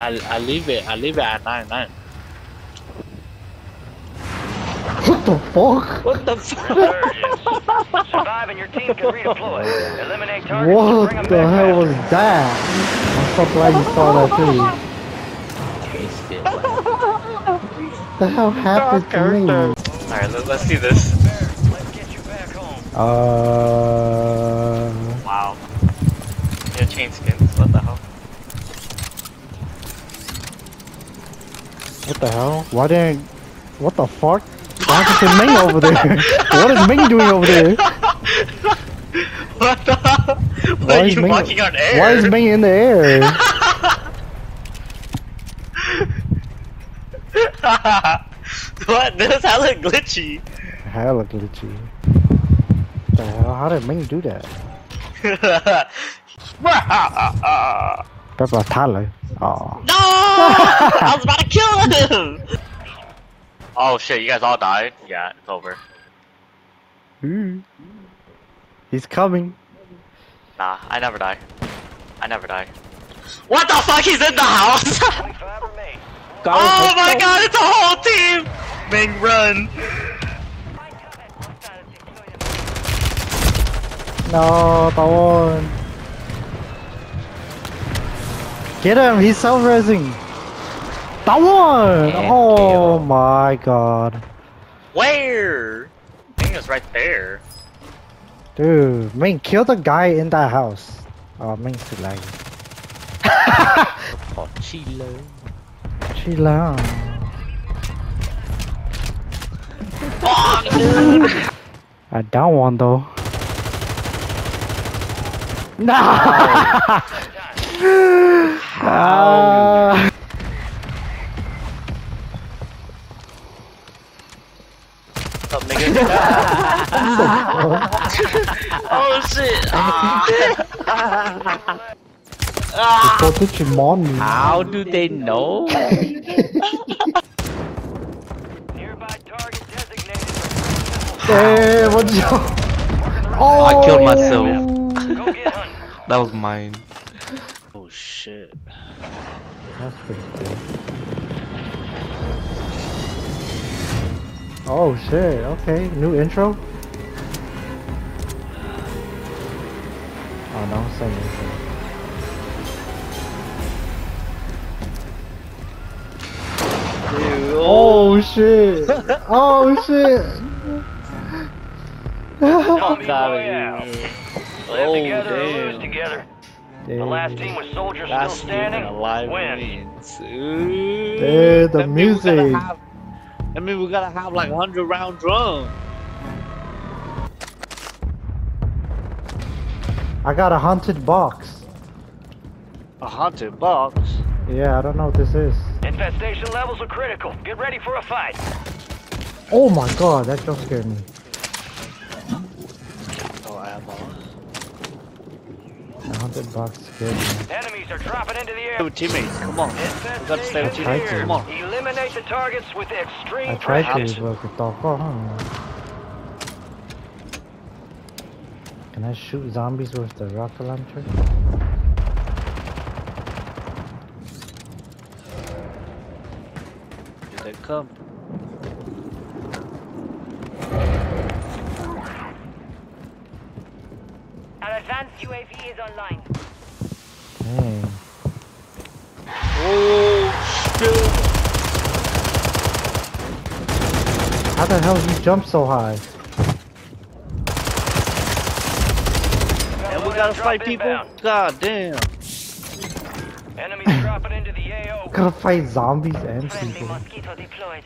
I, I leave it. I leave it at 99. What the fuck? What the fuck? Resurgence. Survive and your team can redeploy. Eliminate targets and bring them What the back hell was that? I'm so glad you saw that too. Taste it. What the hell happened to me? Alright, let, let's see this. Let's get you back home. Uh, what the hell? Why didn't? What the fuck? Why is Ming over there? what is Ming doing over there? What the hell? Why Why is Ming? walking on air? Why is Ming in the air? what? This hella glitchy. Hella glitchy. The hell? How did Ming do that? Pepper Tyler. Oh. No! I was about to kill him! Oh shit, you guys all died? Yeah, it's over. Ooh. He's coming. Nah, I never die. I never die. What the fuck? He's in the house! oh my god, it's a whole team! Ming, run! No, Tawon. Get him, he's self-resing. Tawon! Can't Oh my god. Where? Ming is right there. Dude, Ming, kill the guy in that house. Oh, Ming's too laggy. Oh, Chilo. Chill out. Fuck, dude! I down one though. Nah! Oh. Up, nigga? oh shit! Ah. How do they know? Nearby target designated. Hey, what's your... Oh, I killed myself. Get hunting. That was mine. Oh shit. That's pretty cool. Oh shit, okay. New intro? Oh no, same intro. Dude, Oh shit! Oh shit! Zombie God, Royale. dude. Live Oh, together or lose damn. Together. The last team with soldiers Last still standing alive wins. wins. Ooh. Dude, the That means we music. have- That means we gotta have like 100 round drum. I got a haunted box. A haunted box. Yeah, I don't know what this is. Infestation levels are critical. Get ready for a fight. Oh my god, that just scared me. Oh, ammo. The box scared me. Enemies are dropping into the air. with teammates, come on. gotta stay with Infestation teammates. here. Come on. Eliminate the targets with extreme I tried precision. to, but the talk, huh? Can I shoot zombies with the rocket launcher? Here they come. Advanced UAV is online. Dang. Oh, shit. How the hell did you jump so high? And we gotta fight people? God damn. Enemies dropping into the AO. Gotta fight zombies and Friendly people. mosquito deployed.